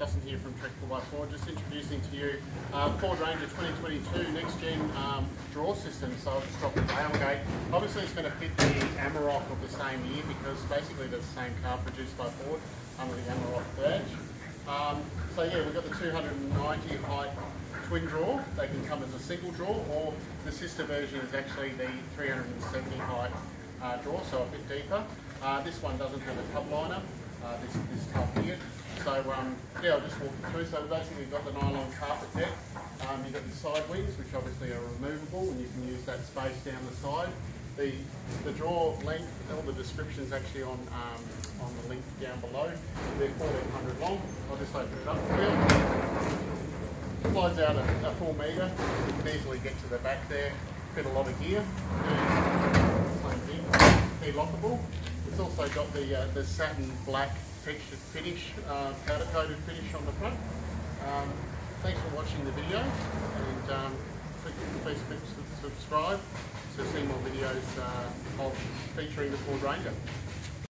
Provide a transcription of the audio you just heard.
Dustin here from Trek 4x4, just introducing to you uh, Ford Ranger 2022 next gen um, drawer system. So I'll just drop the tailgate. Obviously it's going to fit the Amarok of the same year because basically the same car produced by Ford under the Amarok badge. Um, so yeah, we've got the 290 height twin drawer. They can come as a single drawer or the sister version is actually the 370 height uh, drawer, so a bit deeper. Uh, this one doesn't have a tub liner, uh, this, this tub here. So um, yeah, I'll just walk you through. So basically you've got the nylon carpet deck. Um, you've got the side wings, which obviously are removable, and you can use that space down the side. The, the drawer length, all the descriptions actually on um, on the link down below. They're 1400 long. I'll just open it up for you. Slides out a, a full metre. You can easily get to the back there, fit a lot of gear. And same thing, they're lockable. It's also got the uh, the satin black textured finish, uh, powder coated finish on the front. Um, thanks for watching the video and um, please, subscribe to see more videos uh, of featuring the Ford Ranger.